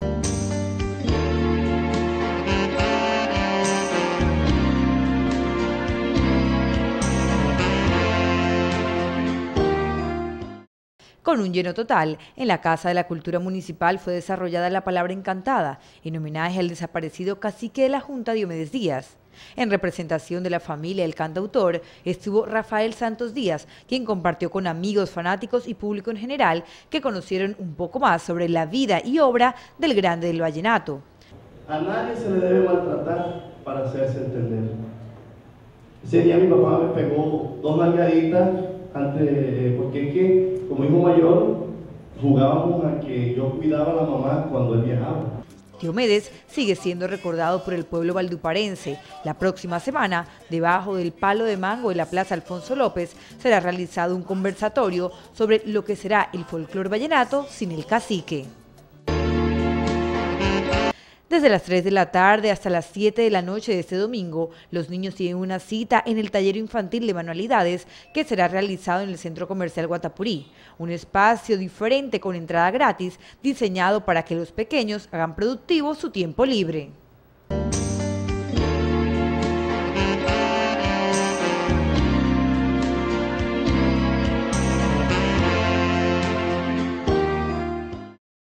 Thank you. Con un lleno total, en la Casa de la Cultura Municipal fue desarrollada la palabra encantada, en homenaje al desaparecido cacique de la Junta Diomedes Díaz. En representación de la familia del cantautor estuvo Rafael Santos Díaz, quien compartió con amigos, fanáticos y público en general que conocieron un poco más sobre la vida y obra del grande del vallenato. A nadie se le debe maltratar para hacerse entender. Ese día mi papá me pegó dos nalgaditas antes, porque es que como hijo mayor jugábamos a que yo cuidaba a la mamá cuando él viajaba. Diomedes sigue siendo recordado por el pueblo valduparense. La próxima semana, debajo del palo de mango de la Plaza Alfonso López, será realizado un conversatorio sobre lo que será el folclor vallenato sin el cacique. Desde las 3 de la tarde hasta las 7 de la noche de este domingo, los niños tienen una cita en el taller infantil de manualidades que será realizado en el Centro Comercial Guatapurí, un espacio diferente con entrada gratis diseñado para que los pequeños hagan productivo su tiempo libre.